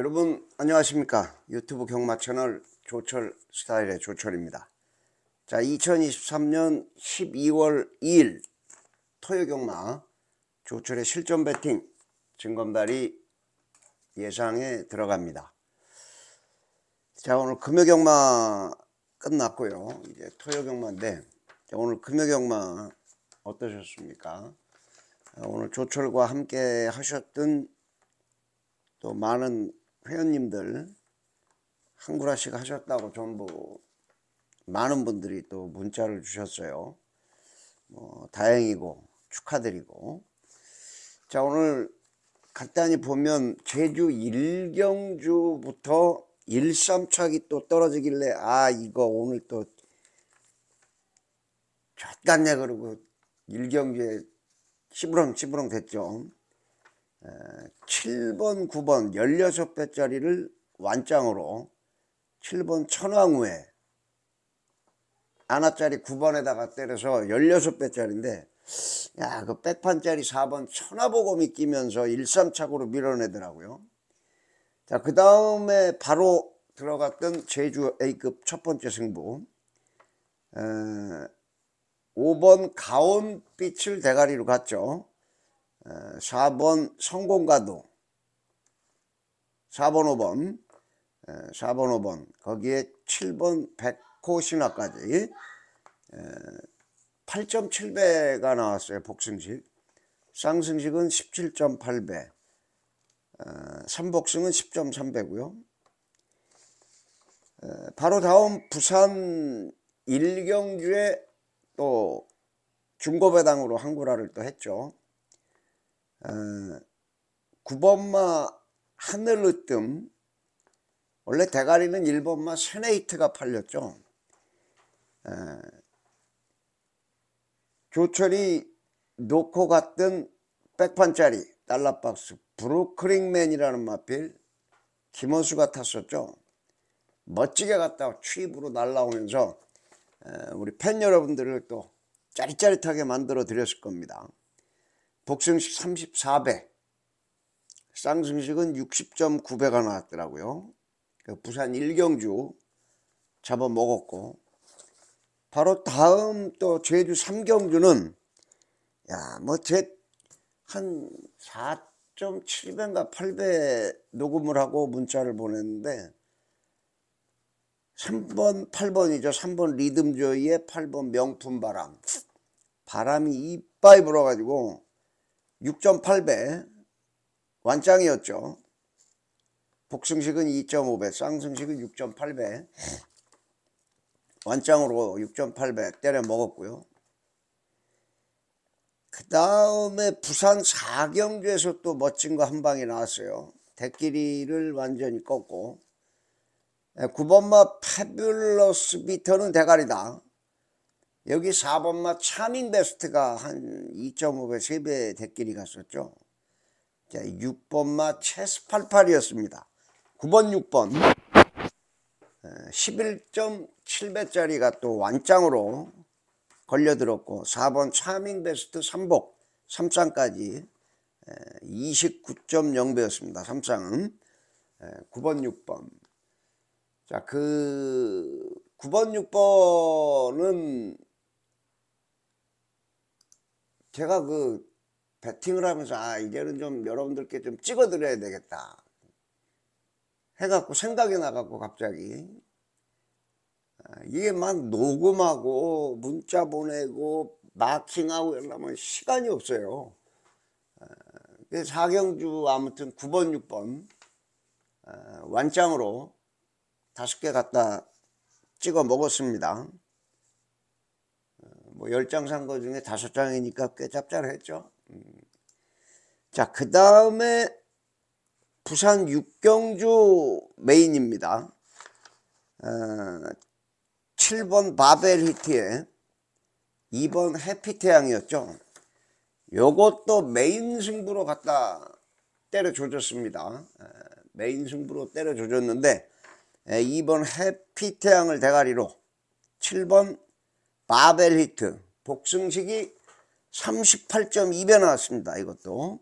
여러분 안녕하십니까? 유튜브 경마 채널 조철 스타일의 조철입니다. 자 2023년 12월 2일 토요 경마 조철의 실전 배팅 증검다리 예상에 들어갑니다. 자 오늘 금요 경마 끝났고요. 이제 토요 경마인데 자, 오늘 금요 경마 어떠셨습니까? 오늘 조철과 함께 하셨던 또 많은 회원님들 한 구라씩 하셨다고 전부 많은 분들이 또 문자를 주셨어요. 뭐 다행이고 축하드리고 자 오늘 간단히 보면 제주 일경주부터 일삼착이 또 떨어지길래 아 이거 오늘 또 젖같네 그러고 일경주에 시부렁 시부렁 됐죠. 7번, 9번 16배짜리를 완장으로 7번 천왕후에 하나짜리 9번에다가 때려서 16배짜리인데 야 그 백판짜리 4번 천하보검이 끼면서 1, 3착으로 밀어내더라고요. 자그 다음에 바로 들어갔던 제주 A급 첫 번째 승부. 에, 5번 가온빛을 대가리로 갔죠 4번 성공가도. 4번 5번. 4번 5번. 거기에 7번 백호 신화까지. 8.7배가 나왔어요 복승식. 쌍승식은 17.8배. 삼복승은 10.3배고요. 바로 다음 부산 일경주에 또 중고배당으로 한구라를 또 했죠 9번마 하늘으뜸 원래 대가리는 1번마 세네이트가 팔렸죠. 에, 조철이 놓고 갔던 백판짜리 달러박스 브루크링맨이라는 마필 김원수가 탔었죠. 멋지게 갔다 취입으로 날라오면서 에, 우리 팬 여러분들을 또 짜릿짜릿하게 만들어 드렸을 겁니다 복승식 34배, 쌍승식은 60.9배가 나왔더라고요. 그 부산 일경주 잡아 먹었고 바로 다음 또 제주 삼경주는 야뭐 제한 4.7배인가 8배 녹음을 하고 문자를 보냈는데 3번 8번이죠 3번 리듬조이의 8번 명품바람 바람이 이빠이 불어가지고 6.8배 완장이었죠. 복승식은 2.5배, 쌍승식은 6.8배 완장으로 6.8배 때려 먹었고요. 그 다음에 부산 사경주에서 또 멋진 거 한 방이 나왔어요. 대끼리를 완전히 꺾고 9번마 패뷸러스 비터는 대가리다. 여기 4번마 차밍 베스트가 한 2.5배, 3배 대끼리 갔었죠. 자, 6번마 체스88이었습니다. 9번, 6번 11.7배짜리가 또 완장으로 걸려들었고 4번 차밍 베스트 3복 3쌍까지 29.0배였습니다. 3쌍은 9번, 6번 자, 그 9번, 6번은 제가 그 배팅을 하면서 아 이제는 좀 여러분들께 좀 찍어 드려야 되겠다. 해갖고 생각이 나갖고 갑자기. 아, 이게 막 녹음하고 문자 보내고 마킹하고 이러려면 시간이 없어요. 아, 사경주 아무튼 9번 6번 아, 완장으로 다섯 개 갖다 찍어 먹었습니다 뭐 10장 산 거 중에 5장이니까 꽤 짭짤했죠. 음. 자, 그 다음에 부산 육경주 메인입니다. 어, 7번 바벨 히트에 2번 해피 태양이었죠. 요것도 메인 승부로 갖다 때려 조졌습니다. 어, 메인 승부로 때려 조졌는데 2번 해피 태양을 대가리로 7번 바벨 히트. 복승식이 38.2배 나왔습니다. 이것도.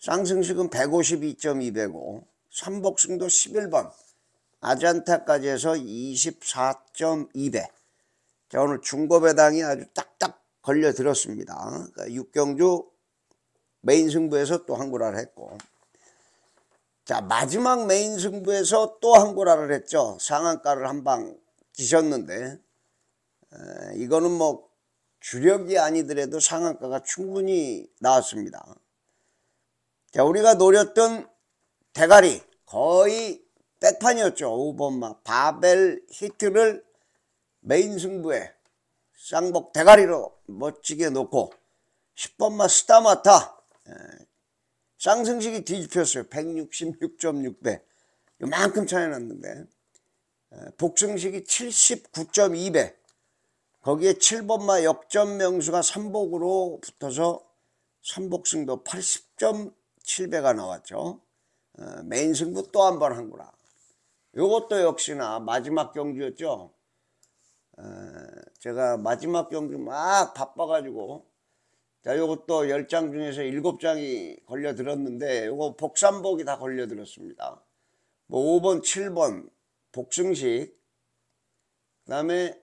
쌍승식은 152.2배고 삼복승도 11번. 아잔타까지 해서 24.2배 자 오늘 중고배당이 아주 딱딱 걸려 들었습니다. 그러니까 육경주 메인 승부에서 또 한구라를 했고. 자 마지막 메인 승부에서 또 한구라를 했죠. 상한가를 한 방 지셨는데. 에, 이거는 뭐 주력이 아니더라도 상한가가 충분히 나왔습니다. 자 우리가 노렸던 대가리 거의 백판이었죠. 5번마 바벨 히트를 메인 승부에 쌍복 대가리로 멋지게 놓고 10번마 스타마타 에, 쌍승식이 뒤집혔어요. 166.6배 이만큼 차이 났는데. 에, 복승식이 79.2배 거기에 7번마 역전 명수가 3복으로 붙어서 삼복승도 80.7배가 나왔죠. 어, 메인 승부 또 한 번 한구나 요것도 역시나 마지막 경주였죠. 어, 제가 마지막 경주 막 바빠가지고 자 요것도 10장 중에서 7장이 걸려 들었는데 요거 복삼복이 다 걸려 들었습니다. 뭐 5번 7번 복승식 그 다음에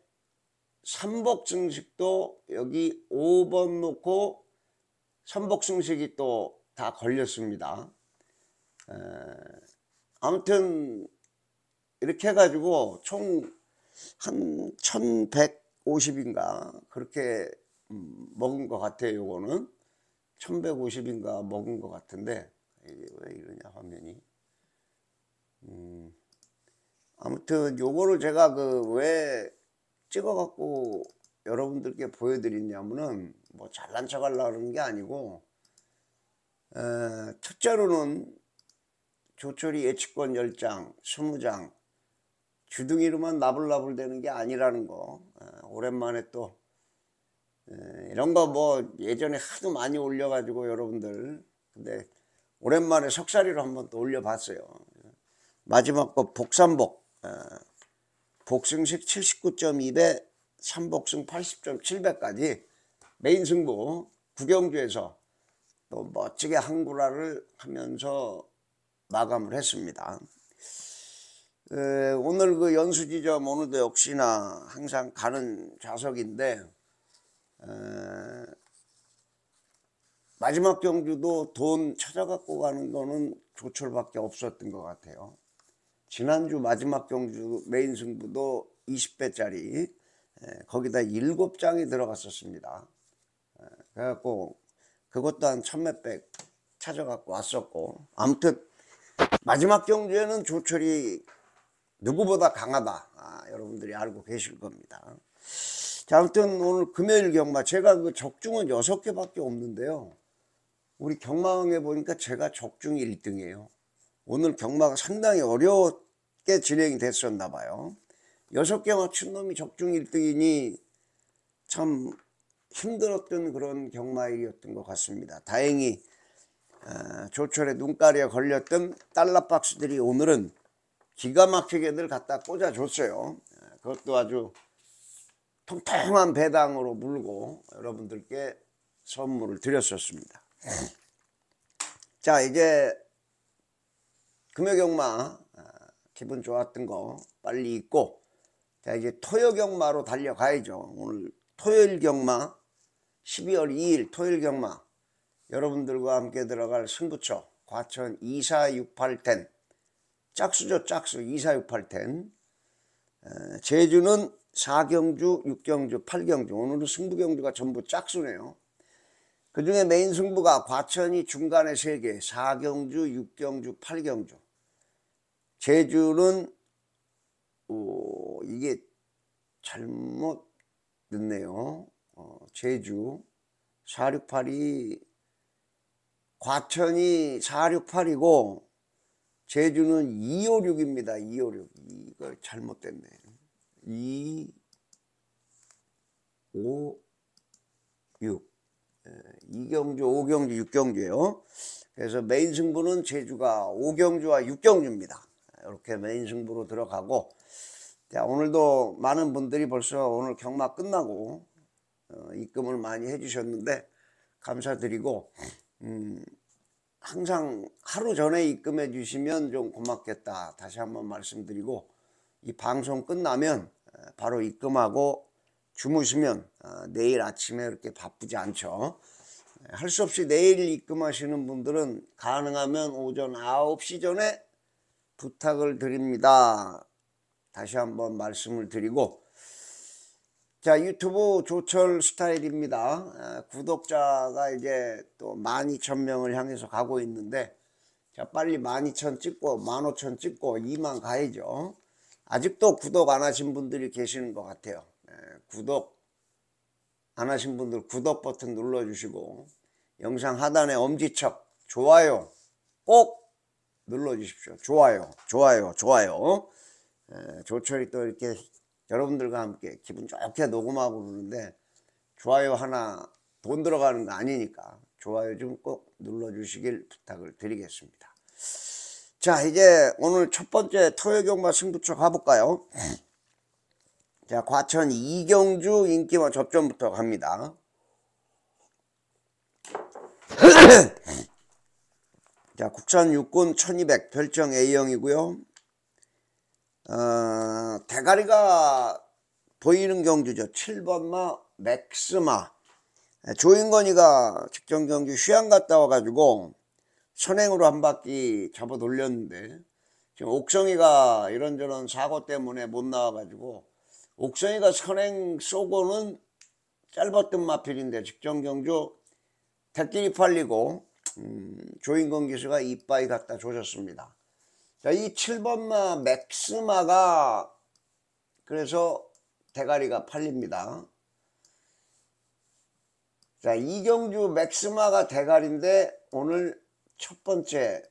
삼복승식도 여기 5번 놓고 삼복승식이 또 다 걸렸습니다. 에, 아무튼 이렇게 해가지고 총 한 1150인가 그렇게 음, 먹은 것 같아요 요거는. 1150인가 먹은 것 같은데 왜 이러냐 화면이. 음, 아무튼 요거를 제가 그 왜 찍어 갖고 여러분들께 보여드리냐면은 뭐 잘난 척 하려고 그러는 게 아니고 에, 첫째로는 조철이 예측권 10장 20장 주둥이로만 나불나불 되는 게 아니라는 거. 에, 오랜만에 또 에, 이런 거 뭐 예전에 하도 많이 올려가지고 여러분들. 근데 오랜만에 석사리로 한번 또 올려봤어요. 마지막 거 복삼복. 에, 복승식 79.2배 삼복승 80.7배까지 메인 승부 구경주에서 또 멋지게 한구라를 하면서 마감을 했습니다. 에, 오늘 그 연수지점 오늘도 역시나 항상 가는 좌석인데 에, 마지막 경주도 돈 찾아갖고 가는 거는 조철밖에 없었던 것 같아요. 지난주 마지막 경주 메인 승부도 20배짜리 거기다 7장이 들어갔었습니다. 에, 그래갖고 그것도 한 천몇백 찾아갖고 왔었고 아무튼 마지막 경주에는 조철이 누구보다 강하다. 아, 여러분들이 알고 계실 겁니다. 자 아무튼 오늘 금요일 경마 제가 그 적중은 여섯 개밖에 없는데요. 우리 경마왕에 보니까 제가 적중이 1등이에요 오늘 경마가 상당히 어렵게 진행이 됐었나 봐요 여섯 개 맞춘 놈이 적중 1등이니 참 힘들었던 그런 경마일이었던 것 같습니다. 다행히 어, 조철의 눈가리에 걸렸던 달러 박스들이 오늘은 기가 막히게들 갖다 꽂아줬어요. 어, 그것도 아주 통통한 배당으로 물고 여러분들께 선물을 드렸었습니다. 자 이제 금요경마 어, 기분 좋았던 거 빨리 잊고 자 이제 토요경마로 달려가야죠. 오늘 토요일 경마 12월 2일 토요일 경마. 여러분들과 함께 들어갈 승부처 과천 2468텐. 짝수죠 짝수. 2468텐. 제주는 4경주 6경주 8경주. 오늘은 승부경주가 전부 짝수네요. 그 중에 메인 승부가 과천이 중간에 3개 4경주 6경주 8경주 제주는 오, 이게 잘못 넣네요 어, 제주 468이 과천이 468이고 제주는 256입니다. 256. 이거 잘못됐네. 2 5 6 2경주, 5경주, 6경주예요. 그래서 메인 승부는 제주가 5경주와 6경주입니다. 이렇게 메인 승부로 들어가고 자, 오늘도 많은 분들이 벌써 오늘 경마 끝나고 어, 입금을 많이 해주셨는데 감사드리고 음, 항상 하루 전에 입금해 주시면 좀 고맙겠다. 다시 한번 말씀드리고 이 방송 끝나면 어, 바로 입금하고 주무시면 어, 내일 아침에 이렇게 바쁘지 않죠. 할 수 없이 내일 입금하시는 분들은 가능하면 오전 9시 전에 부탁을 드립니다. 다시 한번 말씀을 드리고 자 유튜브 조철 스타일입니다. 아, 구독자가 이제 또 12,000명을 향해서 가고 있는데 자 빨리 12,000 찍고 15,000 찍고 2만 가야죠. 아직도 구독 안 하신 분들이 계시는 것 같아요. 예, 구독 안 하신 분들 구독 버튼 눌러주시고 영상 하단에 엄지척 좋아요 꼭 눌러주십시오. 좋아요, 좋아요, 좋아요. 에, 조철이 또 이렇게 여러분들과 함께 기분 좋게 녹음하고 그러는데 좋아요 하나 돈 들어가는 거 아니니까 좋아요 좀 꼭 눌러주시길 부탁을 드리겠습니다. 자 이제 오늘 첫 번째 토요경마 승부처 가볼까요? 자 과천 이경주 인기와 접전부터 갑니다. 자 국산 육군 1200 별정 A형이고요. 어, 대가리가 보이는 경주죠. 7번마 맥스마. 조인건이가 직전 경주 휴양 갔다 와가지고 선행으로 한 바퀴 잡아 돌렸는데 지금 옥성이가 이런저런 사고 때문에 못 나와가지고 옥성이가 선행 쏘고는 짧았던 마필인데 직전 경주 대길이 팔리고 음, 조인건 기수가 이빠이 갖다 조졌습니다. 자, 이 7번마 맥스마가 그래서 대가리가 팔립니다. 자, 이경주 맥스마가 대가리인데 오늘 첫 번째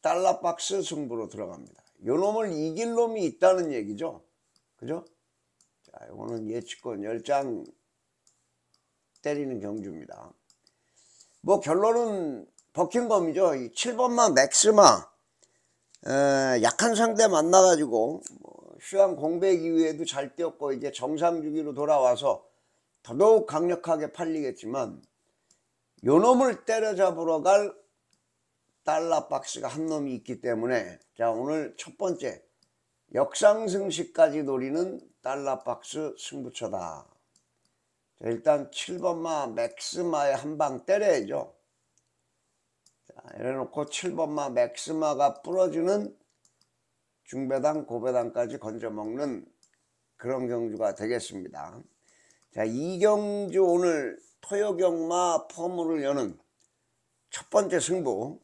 달러박스 승부로 들어갑니다. 요 놈을 이길 놈이 있다는 얘기죠. 그죠? 자, 이거는 예측권 10장 때리는 경주입니다. 뭐 결론은 버킹검이죠. 이 7번마 맥스마 에, 약한 상대 만나가지고 뭐 휴양 공백 이후에도 잘 뛰었고 이제 정상 주기로 돌아와서 더더욱 강력하게 팔리겠지만 요 놈을 때려잡으러 갈 달러 박스가 한 놈이 있기 때문에 자 오늘 첫 번째 역상승시까지 노리는 달러 박스 승부처다. 자, 일단 7번마 맥스마에 한 방 때려야죠. 자, 이래놓고 7번마 맥스마가 부러지는 중배당 고배당까지 건져 먹는 그런 경주가 되겠습니다. 자, 이 경주 오늘 토요경마 펌을 여는 첫 번째 승부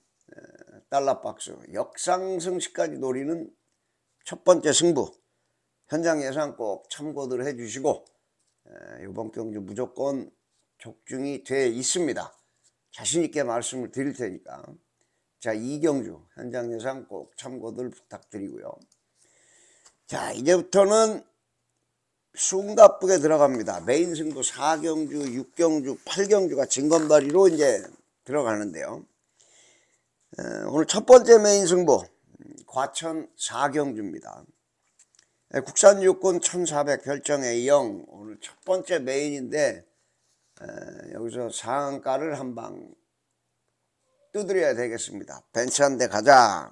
달러박스 역상승시까지 노리는 첫 번째 승부 현장 예상 꼭 참고들 해주시고 이번 경주 무조건 적중이 돼 있습니다. 자신 있게 말씀을 드릴 테니까 자 이경주 현장 예상 꼭 참고들 부탁드리고요. 자 이제부터는 숨가쁘게 들어갑니다. 메인 승부 4경주, 6경주, 8경주가 진검다리로 이제 들어가는데요. 오늘 첫 번째 메인 승부 과천 4경주입니다. 국산 육군 1400 결정 A형 오늘 첫 번째 메인인데 여기서 상한가를 한 방 두드려야 되겠습니다. 벤치 한대 가자.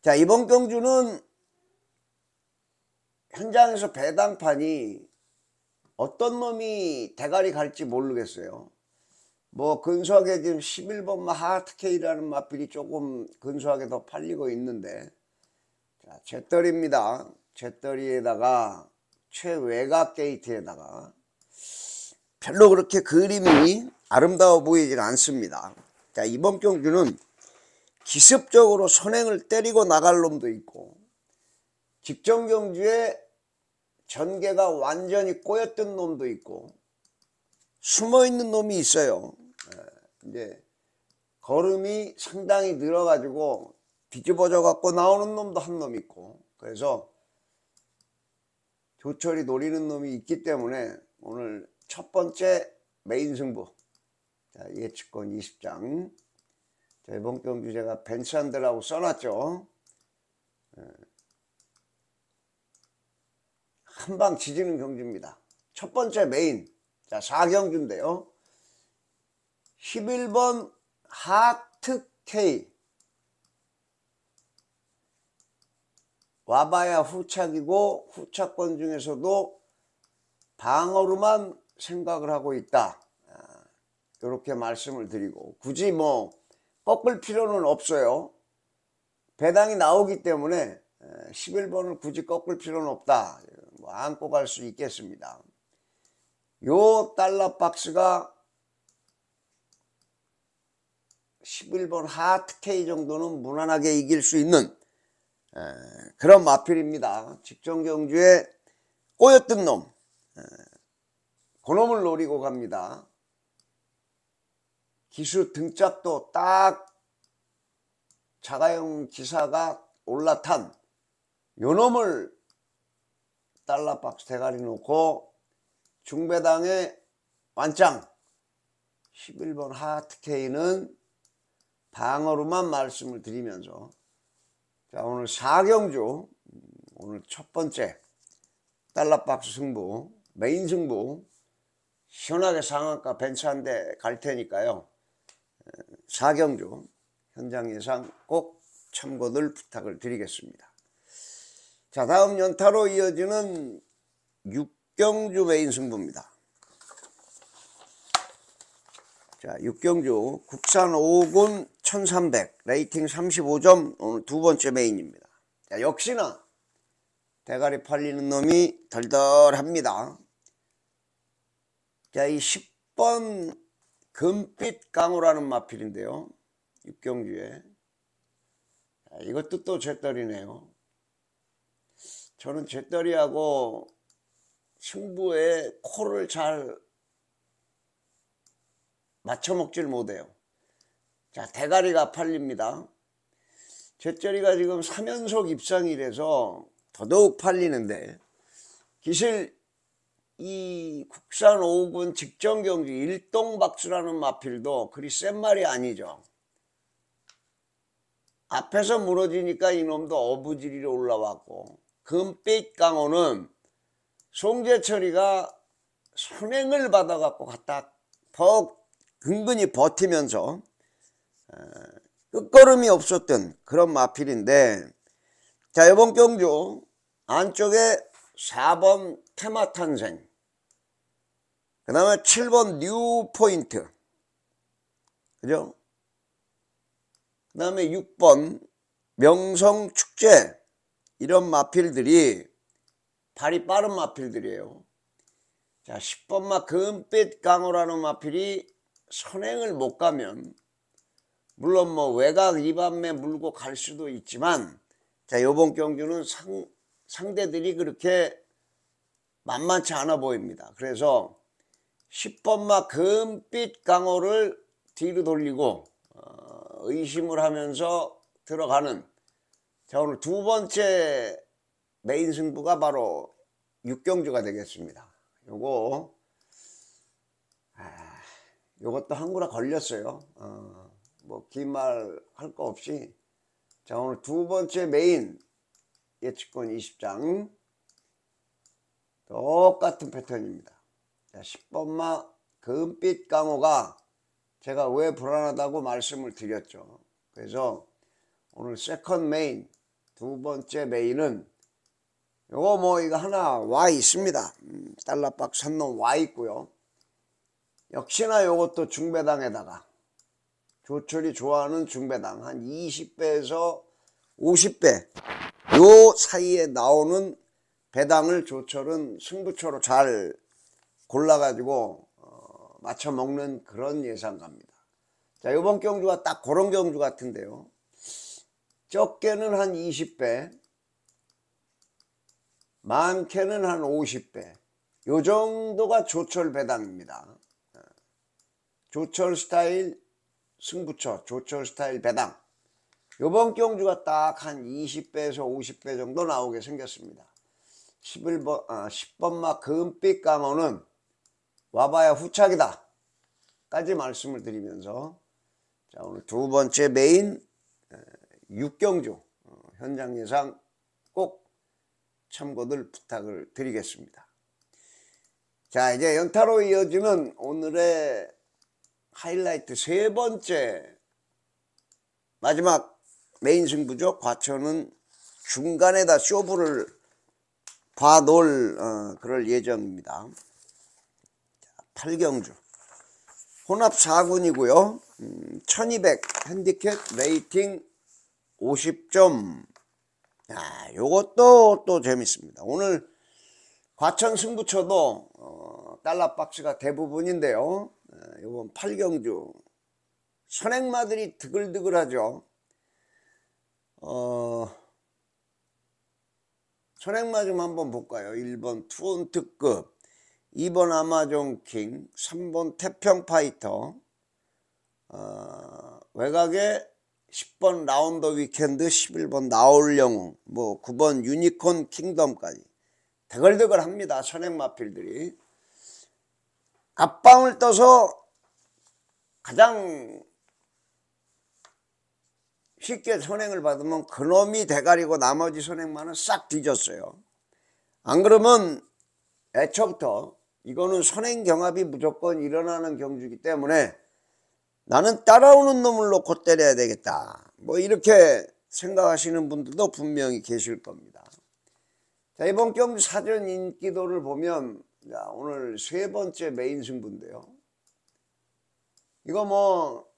자 이번 경주는 현장에서 배당판이 어떤 놈이 대가리 갈지 모르겠어요. 뭐 근소하게 지금 11번마 하트케이라는 마필이 조금 근소하게 더 팔리고 있는데 자, 잿더리입니다. 잿더리에다가 최외곽 게이트에다가 별로 그렇게 그림이 아름다워 보이지가 않습니다. 자, 이번 경주는 기습적으로 선행을 때리고 나갈 놈도 있고 직전 경주에 전개가 완전히 꼬였던 놈도 있고 숨어 있는 놈이 있어요. 이제 걸음이 상당히 늘어가지고 뒤집어져 갖고 나오는 놈도 한 놈 있고. 그래서 조철이 노리는 놈이 있기 때문에 오늘 첫 번째 메인 승부. 자, 예측권 20장. 자, 이번 경주 제가 벤츠한들하고 써놨죠. 한 방 지지는 경주입니다. 첫 번째 메인. 자 4경주인데요. 11번 하트 K 와봐야 후착이고 후착권 중에서도 방어로만 생각을 하고 있다. 이렇게 말씀을 드리고 굳이 뭐 꺾을 필요는 없어요. 배당이 나오기 때문에 11번을 굳이 꺾을 필요는 없다. 뭐 안고 갈 수 있겠습니다. 요 달러 박스가 11번 하트 K 정도는 무난하게 이길 수 있는 그런 마필입니다. 직전 경주에 꼬였던 놈, 그놈을 노리고 갑니다. 기수 등짝도 딱 자가용 기사가 올라탄 요 놈을 달러박스 대가리 놓고 중배당의 완짱 11번 하트케이는 방어로만 말씀을 드리면서 자 오늘 4경주 오늘 첫 번째 달러박스 승부 메인 승부 시원하게 상한가 벤츠 한 대 갈 테니까요 4경주 현장 예상 꼭 참고들 부탁을 드리겠습니다. 자 다음 연타로 이어지는 6경주 메인 승부입니다. 자 6경주 국산 5군 1300 rating 35점 오늘 두 번째 메인입니다. 자 역시나 대가리 팔리는 놈이 덜덜합니다. 자 이 10번 금빛 강호라는 마필인데요. 육경주에 이것도 또 잿더리네요. 저는 잿더리하고 승부에 코를 잘 맞춰 먹질 못해요. 자 대가리가 팔립니다. 잿더리가 지금 3연속 입상이라서 더더욱 팔리는데 기실 이 국산 5군 직전 경기 일동박수라는 마필도 그리 센 말이 아니죠. 앞에서 무너지니까 이놈도 어부지리로 올라왔고 금빛 강호는 송재철이가 선행을 받아갖고 갖다 더 근근히 버티면서 끝걸음이 없었던 그런 마필인데 자 이번 경주 안쪽에 4번 테마 탄생 그 다음에 7번 뉴 포인트 그죠? 그 다음에 6번 명성축제 이런 마필들이 발이 빠른 마필들이에요 자 10번 마 금빛 강호라는 마필이 선행을 못 가면 물론 뭐 외곽 2반매 물고 갈 수도 있지만 자 요번 경주는 상, 상대들이 그렇게 만만치 않아 보입니다. 그래서 10번마 금빛 강호를 뒤로 돌리고 어, 의심을 하면서 들어가는 자 오늘 두 번째 메인 승부가 바로 육경주가 되겠습니다. 요거 아, 요것도 한구라 걸렸어요 어, 뭐긴 말 할 거 없이 자 오늘 두 번째 메인 예측권 20장 똑같은 패턴입니다 자, 10번마 금빛 강호가 제가 왜 불안하다고 말씀을 드렸죠. 그래서 오늘 second 메인 두 번째 메인은 요거 뭐 이거 하나 와 있습니다. 음, 달러박스 한 놈 와 있고요. 역시나 요것도 중배당에다가 조철이 좋아하는 중배당 한 20배에서 50배 요 사이에 나오는 배당을 조철은 승부처로 잘 골라가지고 어, 맞춰 먹는 그런 예상갑니다. 자 이번 경주가 딱 그런 경주 같은데요. 적게는 한 20배, 많게는 한 50배. 요 정도가 조철 배당입니다. 어, 조철 스타일 승부처, 조철 스타일 배당. 요번 경주가 딱 한 20배에서 50배 정도 나오게 생겼습니다. 11번, 아, 10번마 금빛 강호는 와봐야 후착이다 까지 말씀을 드리면서 자 오늘 두 번째 메인 육경주 어, 현장 예상 꼭 참고들 부탁을 드리겠습니다 자 이제 연타로 이어지는 오늘의 하이라이트 세 번째 마지막 메인 승부죠. 과천은 중간에다 쇼부를 봐놓을 어, 그럴 예정입니다. 8경주 혼합 4군이고요. 음, 1200 핸디캡 레이팅 50점. 야, 요것도 또 재밌습니다. 오늘 과천 승부처도 어, 달러 박스가 대부분인데요. 어, 요번 8경주 선행마들이 드글드글하죠. 어, 선행마 좀 한번 볼까요? 1번 투혼 특급, 2번 아마존 킹, 3번 태평 파이터, 어, 외곽에 10번 라운더 위켄드, 11번 나올 영웅, 뭐 9번 유니콘 킹덤까지 대글대글 합니다. 선행마필들이. 앞방을 떠서 가장 쉽게 선행을 받으면 그놈이 대가리고 나머지 선행만은 싹 뒤졌어요. 안 그러면 애초부터 이거는 선행 경합이 무조건 일어나는 경주이기 때문에 나는 따라오는 놈을 놓고 때려야 되겠다. 뭐 이렇게 생각하시는 분들도 분명히 계실 겁니다. 자, 이번 경주 사전 인기도를 보면 자, 오늘 세 번째 메인 승부인데요. 이거 뭐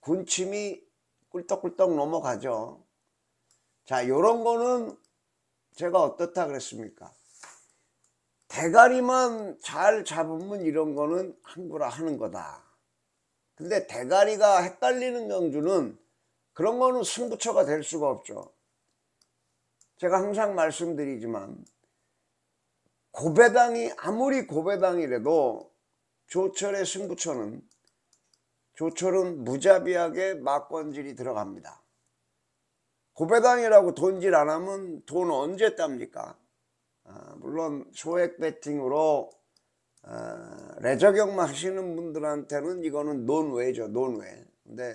군침이 꿀떡꿀떡 넘어가죠. 자, 요런 거는 제가 어떻다 그랬습니까? 대가리만 잘 잡으면 이런 거는 한구라 하는 거다. 근데 대가리가 헷갈리는 경주는 그런 거는 승부처가 될 수가 없죠. 제가 항상 말씀드리지만 고배당이 아무리 고배당이라도 조철의 승부처는 조철은 무자비하게 막권질이 들어갑니다. 고배당이라고 돈질 안 하면 돈 언제 땁니까? 아, 물론 소액 배팅으로 아, 레저경만 하시는 분들한테는 이거는 논외죠, 논외. 근데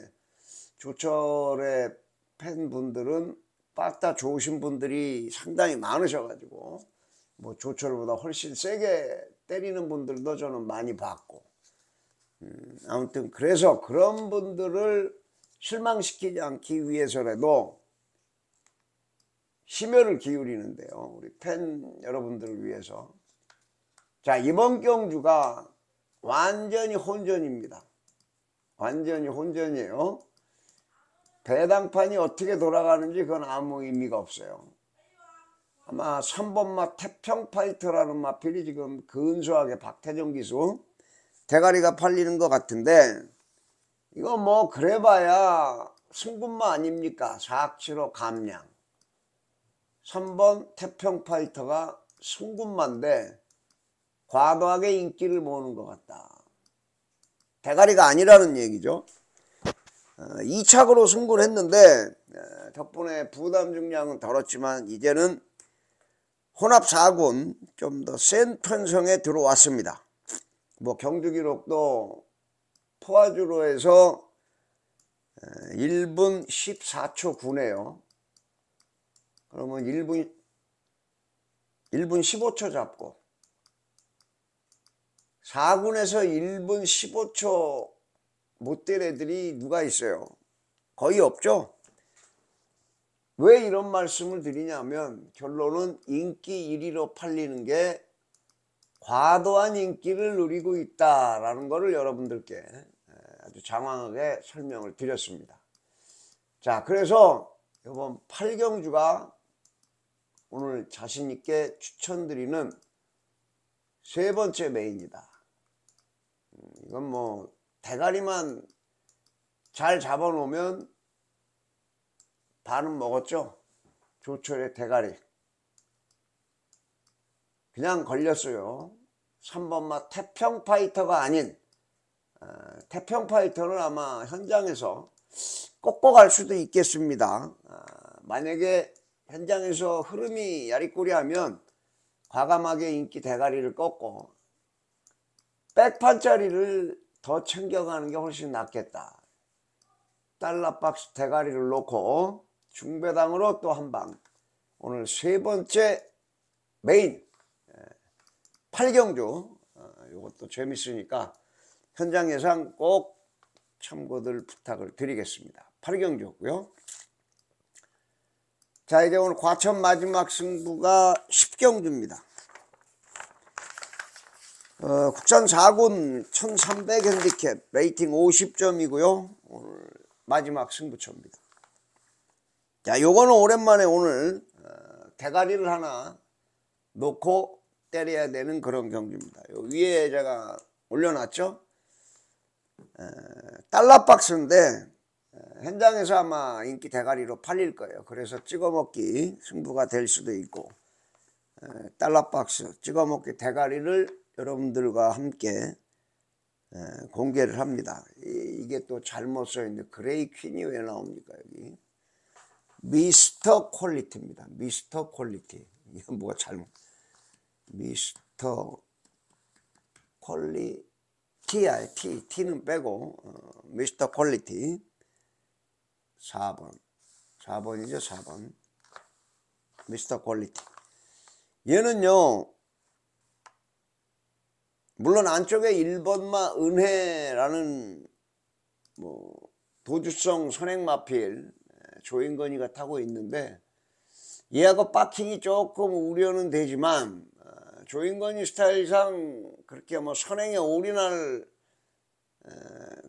조철의 팬분들은 빠따 좋으신 분들이 상당히 많으셔가지고 뭐 조철보다 훨씬 세게 때리는 분들도 저는 많이 봤고 음, 아무튼 그래서 그런 분들을 실망시키지 않기 위해서라도 심혈을 기울이는데요. 우리 팬 여러분들을 위해서. 자, 이번 경주가 완전히 혼전입니다. 완전히 혼전이에요. 배당판이 어떻게 돌아가는지 그건 아무 의미가 없어요. 아마 3번마 태평파이터라는 마필이 지금 근소하게 박태정 기수 대가리가 팔리는 것 같은데 이거 뭐 그래봐야 승분마 아닙니까? 4악치로 감량 3번 태평파이터가 승군마인데 과도하게 인기를 모으는 것 같다. 대가리가 아니라는 얘기죠. 2착으로 승부를 했는데 덕분에 부담 중량은 덜었지만 이제는 혼합 4군 좀 더 센 편성에 들어왔습니다. 뭐 경주 기록도 포화주로 해서 1분 14초 9네요. 그러면 1분 1분 15초 잡고 4군에서 1분 15초 못될 애들이 누가 있어요? 거의 없죠? 왜 이런 말씀을 드리냐면 결론은 인기 1위로 팔리는 게 과도한 인기를 누리고 있다라는 것을 여러분들께 아주 장황하게 설명을 드렸습니다. 자, 그래서 이번 8경주가 오늘 자신있게 추천드리는 세 번째 메인이다. 음, 이건 뭐 대가리만 잘 잡아놓으면 반은 먹었죠. 조철의 대가리. 그냥 걸렸어요. 3번마 태평파이터가 아닌 어, 태평파이터는 아마 현장에서 꺾고 갈 수도 있겠습니다. 어, 만약에 현장에서 흐름이 야리꼬리하면 과감하게 인기 대가리를 꺾고 백판짜리를 더 챙겨가는 게 훨씬 낫겠다. 달러박스 대가리를 놓고 중배당으로 또 한 방. 오늘 세 번째 메인 8경주 이것도 재밌으니까 현장 예상 꼭 참고들 부탁을 드리겠습니다. 8경주였고요. 자 이제 오늘 과천 마지막 승부가 10경주입니다. 어, 국산 4군 1300 핸디캡 레이팅 50점이고요. 오늘 마지막 승부처입니다. 자 요거는 오랜만에 오늘 어, 대가리를 하나 놓고 때려야 되는 그런 경주입니다. 요 위에 제가 올려놨죠. 에, 달러 박스인데 에, 현장에서 아마 인기 대가리로 팔릴 거예요. 그래서 찍어먹기 승부가 될 수도 있고 에, 달러 박스 찍어먹기 대가리를 여러분들과 함께 에, 공개를 합니다. 이, 게 또 잘못 써있는데 그레이 퀸이 왜 나옵니까 여기? 미스터 퀄리티입니다. 미스터 퀄리티. 이게 뭐가 잘못. 미스터 퀄리티야. T. T는 빼고 어, 미스터 퀄리티 4번. 4번이죠. 4번. 미스터 퀄리티. 얘는요. 물론 안쪽에 1번마 은혜라는 뭐 도주성 선행마필 조인건이가 타고 있는데 얘하고 박킹이 조금 우려는 되지만 어, 조인건이 스타일상 그렇게 뭐 선행에 올인할 에,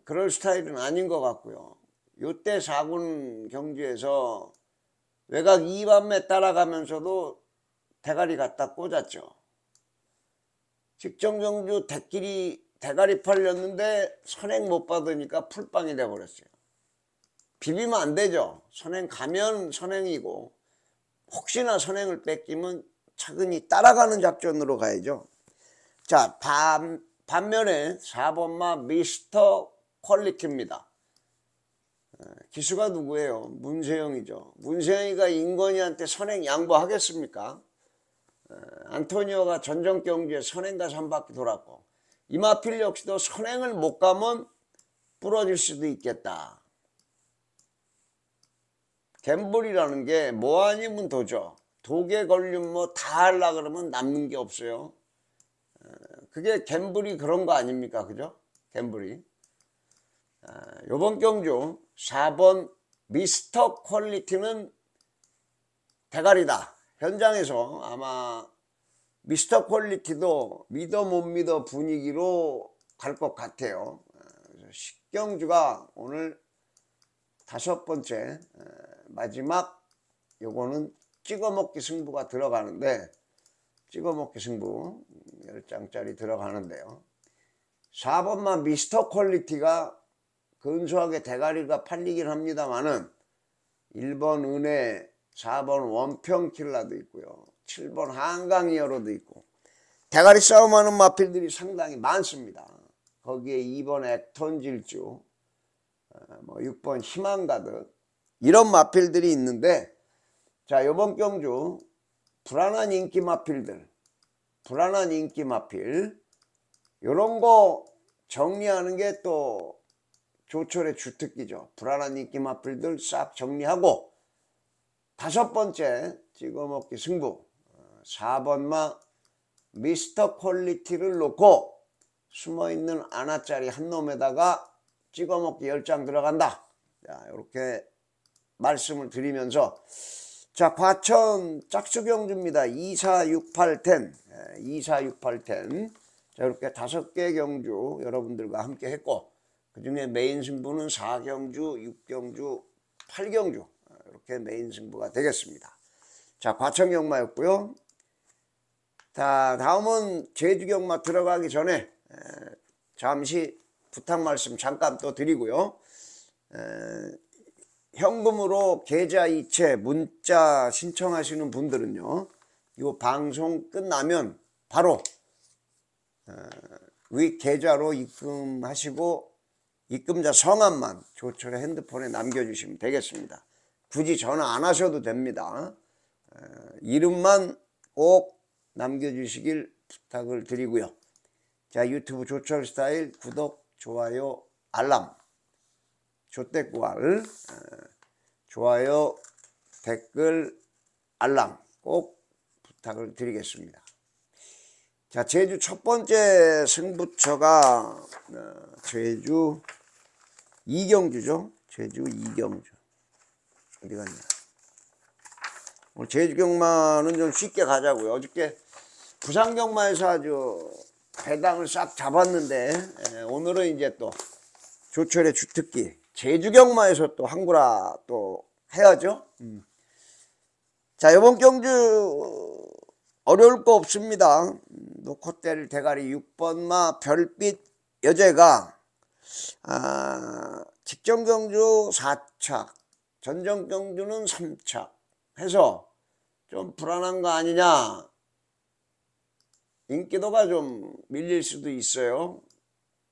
그럴 스타일은 아닌 것 같고요. 요때 4군 경주에서 외곽 2반매 따라가면서도 대가리 갖다 꽂았죠. 직정경주 대끼리 대가리 팔렸는데 선행 못 받으니까 풀빵이 돼버렸어요. 비비면 안 되죠. 선행 가면 선행이고 혹시나 선행을 뺏기면 차근히 따라가는 작전으로 가야죠. 자 반, 반면에 4번마 미스터 퀄리티입니다. 에, 기수가 누구예요? 문세영이죠. 문세영이가 인건이한테 선행 양보하겠습니까? 에, 안토니오가 전정 경주에 선행 가서 한 바퀴 돌았고 이마필 역시도 선행을 못 가면 부러질 수도 있겠다. 갬블이라는 게 뭐 아니면 도죠. 독에 걸리면 뭐 다 하려 그러면 남는 게 없어요. 어, 그게 갬블이 그런 거 아닙니까? 그죠? 갬블이. 아, 요번 경주 4번 미스터 퀄리티는 대가리다. 현장에서 아마 미스터 퀄리티도 믿어 못 믿어 분위기로 갈 것 같아요. 십경주가 오늘 다섯 번째 어, 마지막 요거는 찍어먹기 승부가 들어가는데 찍어먹기 승부 10장짜리 들어가는데요. 4번마 미스터 퀄리티가 근소하게 대가리가 팔리긴 합니다만은 1번 은혜, 4번 원평킬라도 있고요. 7번 한강이어로도 있고 대가리 싸움하는 마필들이 상당히 많습니다. 거기에 2번 액톤 질주, 어, 뭐 6번 희망가득 이런 마필들이 있는데 자 요번 경주 불안한 인기 마필들 불안한 인기 마필 요런 거 정리하는 게 또 조철의 주특기죠. 불안한 인기 마필들 싹 정리하고 다섯 번째 찍어먹기 승부 4번마 미스터 퀄리티를 놓고 숨어있는 아나짜리 한 놈에다가 찍어먹기 10장 들어간다. 자, 이렇게 말씀을 드리면서 자, 과천 짝수경주입니다. 246810. 246810. 자, 이렇게 다섯 개 경주 여러분들과 함께 했고, 그 중에 메인 승부는 4경주, 6경주, 8경주. 이렇게 메인 승부가 되겠습니다. 자, 과천 경마였고요. 자, 다음은 제주 경마 들어가기 전에 에, 잠시 부탁 말씀 잠깐 또 드리고요. 에, 현금으로 계좌 이체 문자 신청하시는 분들은요. 이 방송 끝나면 바로 어, 위 계좌로 입금하시고 입금자 성함만 조철의 핸드폰에 남겨주시면 되겠습니다. 굳이 전화 안 하셔도 됩니다. 어, 이름만 꼭 남겨주시길 부탁을 드리고요. 자 유튜브 조철 스타일 구독, 좋아요, 알람 조대꾸알 좋아요, 댓글, 알람 꼭 부탁을 드리겠습니다. 자 제주 첫 번째 승부처가 어, 제주 이경주죠. 제주 이경주 어디 갔냐 오늘 제주 경마는 좀 쉽게 가자고요 어저께 부산 경마에서 아주 배당을 싹 잡았는데 예, 오늘은 이제 또 조철의 주특기 제주 경마에서 또 한구라 또 해야죠 음. 자 이번 경주 어려울 거 없습니다 음, 노코텔 대가리 6번마 별빛 여제가 아, 직전 경주 4착, 전정 경주는 3착 해서 좀 불안한 거 아니냐. 인기도가 좀 밀릴 수도 있어요.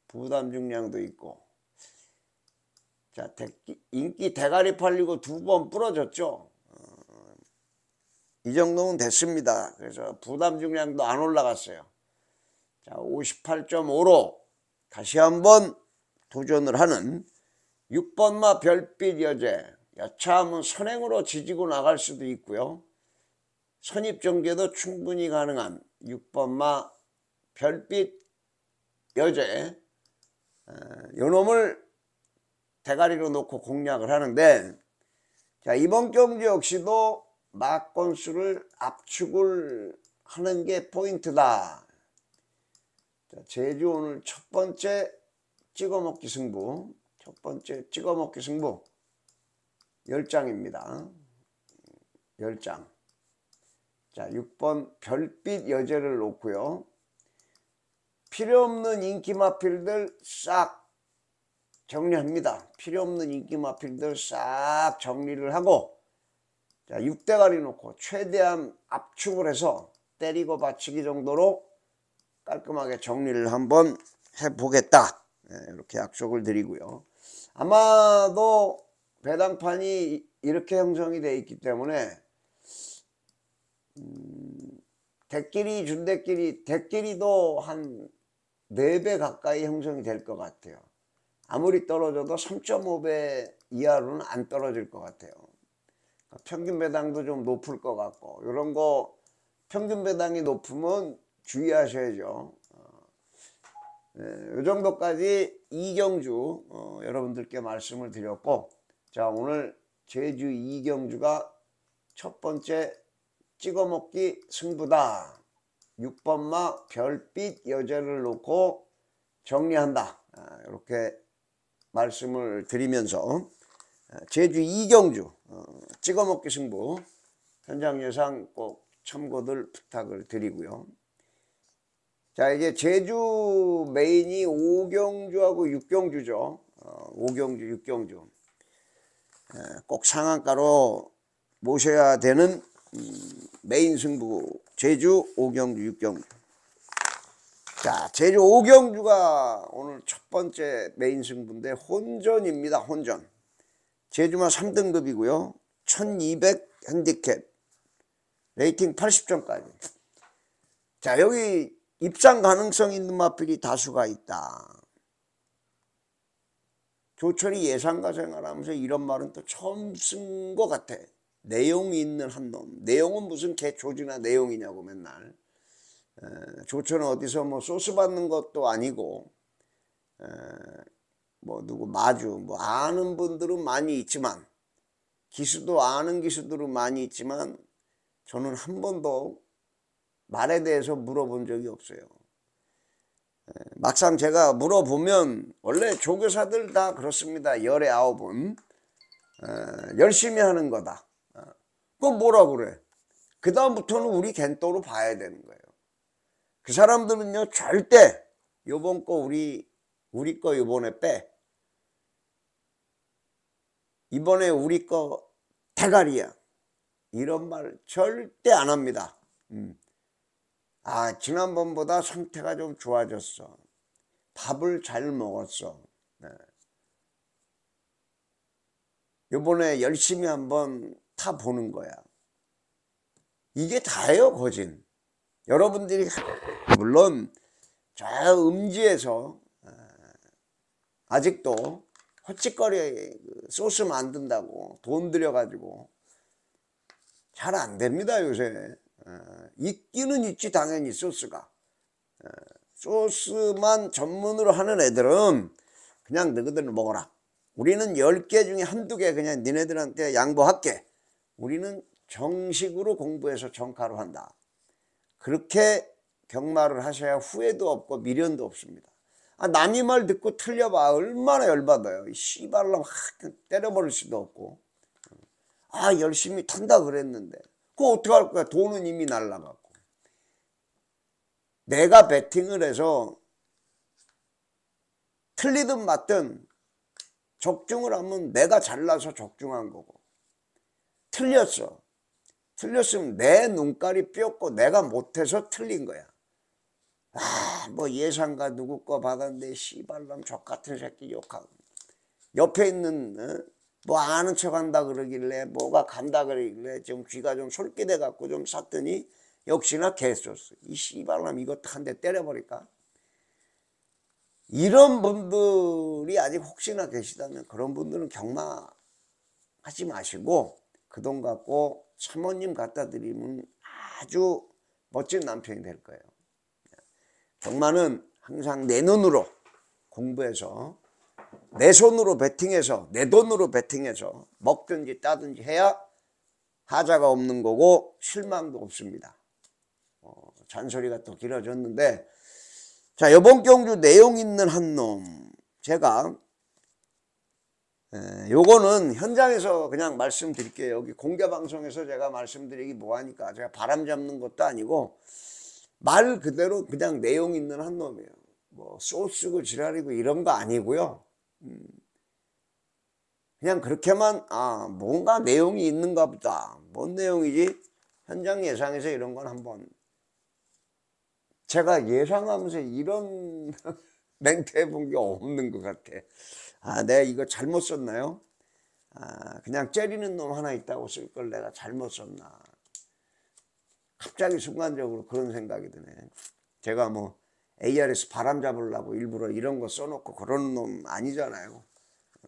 부담 중량도 있고. 자, 대, 인기 대가리 팔리고 두 번 부러졌죠. 어, 이 정도면 됐습니다. 그래서 부담 중량도 안 올라갔어요. 자, 58.5로 다시 한번 도전을 하는 6번마 별빛 여제 여차하면 선행으로 지지고 나갈 수도 있고요. 선입전개도 충분히 가능한 6번마 별빛 여제 어, 요놈을 대가리로 놓고 공략을 하는데 자 이번 경주 역시도 막 건수를 압축을 하는 게 포인트다. 자, 제주 오늘 첫 번째 찍어먹기 승부 첫 번째 찍어먹기 승부. 10장입니다. 10장. 자 6번 별빛 여제를 놓고요. 필요 없는 인기 마필들 싹 정리합니다. 필요 없는 인기 마필들 싹 정리를 하고 자 6대가리 놓고 최대한 압축을 해서 때리고 받치기 정도로 깔끔하게 정리를 한번 해보겠다. 네, 이렇게 약속을 드리고요. 아마도 배당판이 이렇게 형성이 되어 있기 때문에 음, 대끼리 준대끼리 대끼리도 한 4배 가까이 형성이 될 것 같아요 아무리 떨어져도 3.5배 이하로는 안 떨어질 것 같아요. 평균 배당도 좀 높을 것 같고 이런 거 평균 배당이 높으면 주의하셔야죠. 네, 이 정도까지 이경주 어, 여러분들께 말씀을 드렸고 자 오늘 제주 이경주가 첫 번째 찍어먹기 승부다. 6번마 별빛 여제를 놓고 정리한다. 아, 이렇게 말씀을 드리면서 아, 제주 이경주 어, 찍어먹기 승부 현장 예상 꼭 참고들 부탁을 드리고요. 자 이제 제주 메인이 오경주하고 육경주죠. 어, 오경주 육경주. 에, 꼭 상한가로 모셔야 되는 음, 메인 승부 제주 오경주 육경주 자 제주 오경주가 오늘 첫 번째 메인 승부인데 혼전입니다 혼전 제주만 3등급이고요 1200 핸디캡 레이팅 80점까지 자 여기 입상 가능성 있는 마필이 다수가 있다. 조철이 예상가 생활하면서 이런 말은 또 처음 쓴 것 같아. 내용이 있는 한 놈. 내용은 무슨 개좆이나 내용이냐고 맨날. 에, 조철은 어디서 뭐 소스 받는 것도 아니고 에, 뭐 누구 마주 뭐 아는 분들은 많이 있지만 기수도 아는 기수들은 많이 있지만 저는 한 번도 말에 대해서 물어본 적이 없어요. 막상 제가 물어보면 원래 조교사들 다 그렇습니다. 열에 아홉은 열심히 하는 거다. 어, 그건 뭐라 그래? 그 다음부터는 우리 겐또로 봐야 되는 거예요. 그 사람들은요 절대 요번 거 우리 우리 거 요번에 빼. 이번에 우리 거 대가리야. 이런 말 절대 안 합니다. 음. 아 지난번보다 상태가 좀 좋아졌어 밥을 잘 먹었어 네. 이번에 열심히 한번 타보는 거야 이게 다예요 거진 여러분들이 물론 저 음지에서 아, 아직도 헛짓거리 그 소스 만든다고 돈 들여가지고 잘 안 됩니다 요새 어, 있기는 있지 당연히 소스가 어, 소스만 전문으로 하는 애들은 그냥 너희들 먹어라 우리는 10개 중에 한두 개 그냥 니네들한테 양보할게. 우리는 정식으로 공부해서 정카로 한다. 그렇게 경마를 하셔야 후회도 없고 미련도 없습니다. 아, 남이 말 듣고 틀려봐. 얼마나 열받아요. 확 때려버릴 수도 없고. 아, 열심히 탄다 그랬는데. 그거 어떡할 거야. 돈은 이미 날라갔고. 내가 베팅을 해서 틀리든 맞든 적중을 하면 내가 잘나서 적중한 거고. 틀렸어. 틀렸으면 내 눈깔이 삐었고 내가 못해서 틀린 거야. 아, 뭐 예상가 누구 거 받았는데 씨발놈 족같은 새끼 욕하고. 옆에 있는 어? 뭐 아는 척 한다 그러길래 뭐가 간다 그러길래 좀 귀가 좀 솔깃해 갖고 좀 샀더니 역시나 개소스. 이 씨발놈 이것도 한 대 때려버릴까? 이런 분들이 아직 혹시나 계시다면 그런 분들은 경마하지 마시고 그 돈 갖고 사모님 갖다 드리면 아주 멋진 남편이 될 거예요. 경마는 항상 내 눈으로 공부해서 내 손으로 베팅해서 내 돈으로 베팅해서 먹든지 따든지 해야 하자가 없는 거고 실망도 없습니다. 어, 잔소리가 또 길어졌는데 자 이번 경주 내용 있는 한 놈 제가 에, 요거는 현장에서 그냥 말씀드릴게요. 여기 공개 방송에서 제가 말씀드리기 뭐하니까 제가 바람 잡는 것도 아니고 말 그대로 그냥 내용 있는 한 놈이에요. 뭐 소스고 지랄이고 이런 거 아니고요. 음, 그냥 그렇게만 아 뭔가 내용이 있는가 보다. 뭔 내용이지? 현장 예상에서 이런 건 한번 제가 예상하면서 이런 멘트 해본 게 없는 것 같아. 아, 내가 이거 잘못 썼나요? 아, 그냥 째리는 놈 하나 있다고 쓸 걸 내가 잘못 썼나. 갑자기 순간적으로 그런 생각이 드네. 제가 뭐 ARS 바람 잡으려고 일부러 이런 거 써놓고 그런 놈 아니잖아요.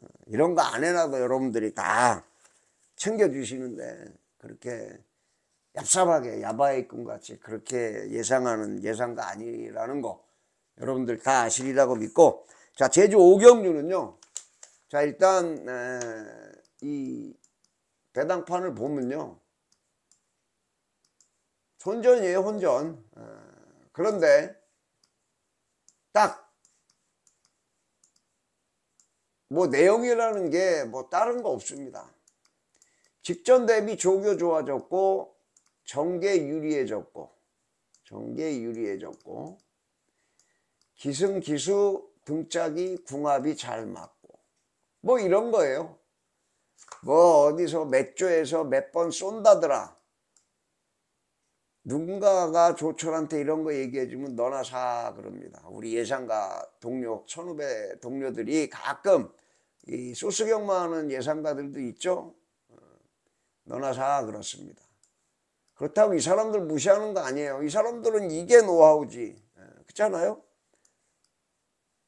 어, 이런 거 안 해놔도 여러분들이 다 챙겨주시는데 그렇게 얍삽하게 야바이꾼 같이 그렇게 예상하는 예상가 아니라는 거 여러분들 다 아시리라고 믿고 자 제주 오경주는요 자 일단 에, 이 배당판을 보면요. 혼전이에요 혼전. 어, 그런데 딱 뭐 내용이라는 게 뭐 다른 거 없습니다. 직전 대비 조교 좋아졌고 정계 유리해졌고 정계 유리해졌고 기승기수 등짝이 궁합이 잘 맞고 뭐 이런 거예요 뭐 어디서 몇 조에서 몇 번 쏜다더라 누군가가 조철한테 이런 거 얘기해주면 너나 사 그럽니다. 우리 예상가 동료, 천후배 동료들이 가끔 이 소수경마하는 예상가들도 있죠. 어, 너나 사 그렇습니다. 그렇다고 이 사람들 무시하는 거 아니에요. 이 사람들은 이게 노하우지. 예, 그렇잖아요?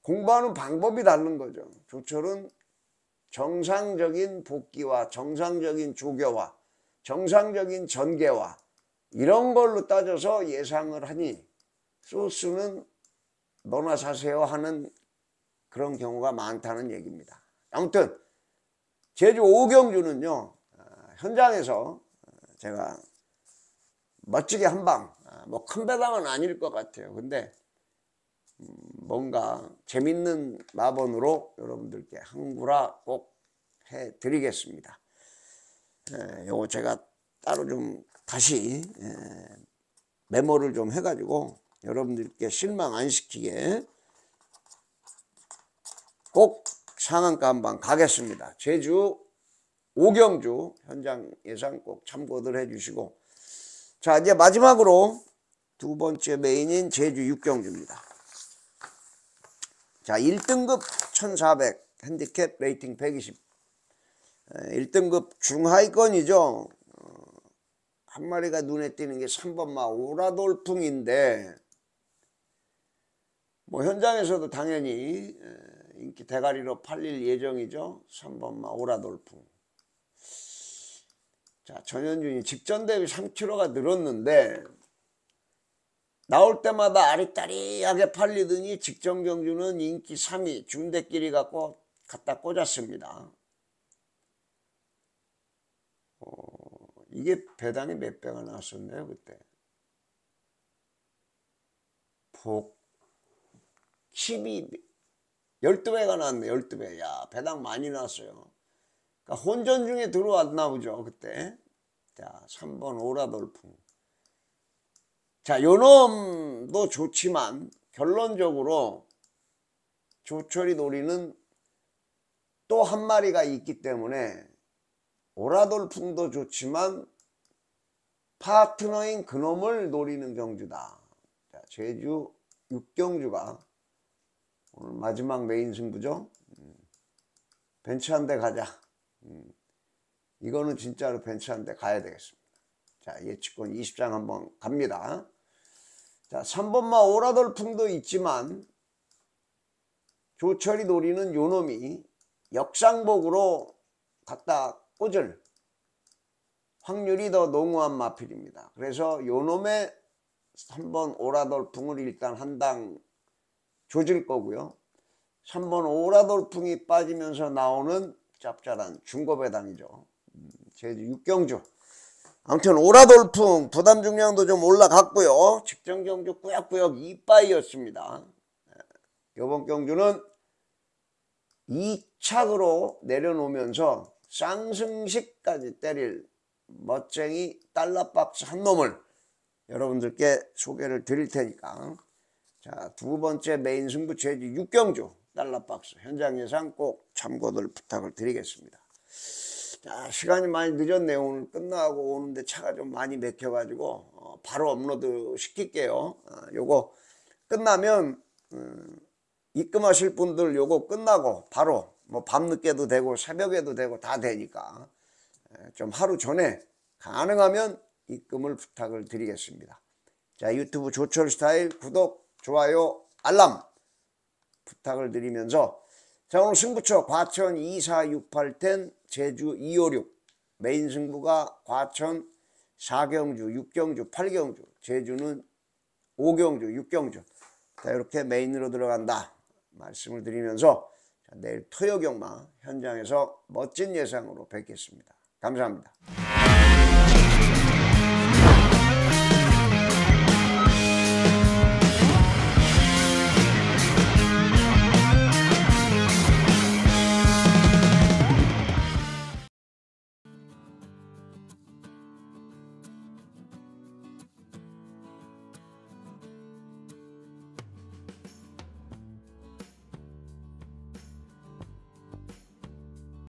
공부하는 방법이 다른 거죠. 조철은 정상적인 복귀와 정상적인 조교와 정상적인 전개와 이런 걸로 따져서 예상을 하니 소스는 너나 사세요 하는 그런 경우가 많다는 얘기입니다. 아무튼 제주 오경주는요 어, 현장에서 제가 멋지게 한방 아, 뭐큰 배당은 아닐 것 같아요. 근데 음, 뭔가 재밌는 마번으로 여러분들께 한구라 꼭 해드리겠습니다. 요거 제가 따로 좀 다시 메모를 좀 해가지고 여러분들께 실망 안 시키게 꼭 상한가 한번 가겠습니다. 제주 오경주 현장 예상 꼭 참고들 해주시고 자 이제 마지막으로 두 번째 메인인 제주 육경주입니다. 자 1등급 1400 핸디캡 레이팅 120 1등급 중하위권이죠. 한 마리가 눈에 띄는 게 3번마 오라돌풍인데 뭐 현장에서도 당연히 인기 대가리로 팔릴 예정이죠. 3번마 오라돌풍. 자, 전현준이 직전 대비 3kg가 늘었는데 나올 때마다 아리따리하게 팔리더니 직전 경주는 인기 3위 준대끼리 갖고 갖다 꽂았습니다. 어, 이게 배당이 몇 배가 나왔었나요 그때? 복 12, 12배가 나왔네 12배 야 배당 많이 나왔어요 그러니까 혼전 중에 들어왔나 보죠 그때 자 3번 오라돌풍 자 요놈도 좋지만 결론적으로 조철이 놀이는 또 한 마리가 있기 때문에 오라돌풍도 좋지만 파트너인 그놈을 노리는 경주다. 자, 제주 육경주가 오늘 마지막 메인 승부죠. 음, 벤츠 한 대 가자. 음, 이거는 진짜로 벤츠 한 대 가야 되겠습니다. 자, 예측권 20장 한번 갑니다. 자, 3번마 오라돌풍도 있지만 조철이 노리는 요놈이 역상복으로 갖다 꽂을 확률이 더 농후한 마필입니다. 그래서 요놈의 3번 오라돌풍을 일단 한 당 조질 거고요. 3번 오라돌풍이 빠지면서 나오는 짭짤한 중고배당이죠. 음, 제주 육경주. 아무튼 오라돌풍 부담 중량도 좀 올라갔고요. 직전 경주 꾸역꾸역 이빠이였습니다. 이번 경주는 2착으로 내려놓으면서 쌍승식까지 때릴 멋쟁이 달러박스 한 놈을 여러분들께 소개를 드릴 테니까 자 두 번째 메인 승부 제주 육경주 달러박스 현장 예상 꼭 참고들 부탁을 드리겠습니다. 자 시간이 많이 늦었네요. 오늘 끝나고 오는데 차가 좀 많이 막혀가지고 어, 바로 업로드 시킬게요. 어, 요거 끝나면 음, 입금하실 분들 요거 끝나고 바로 뭐 밤늦게도 되고 새벽에도 되고 다 되니까 좀 하루 전에 가능하면 입금을 부탁을 드리겠습니다. 자 유튜브 조철 스타일 구독 좋아요 알람 부탁을 드리면서 자 오늘 승부처 과천 2468텐 제주 256 메인 승부가 과천 4경주 6경주 8경주 제주는 5경주 6경주 자 이렇게 메인으로 들어간다 말씀을 드리면서 내일 토요 경마 현장에서 멋진 예상으로 뵙겠습니다. 감사합니다.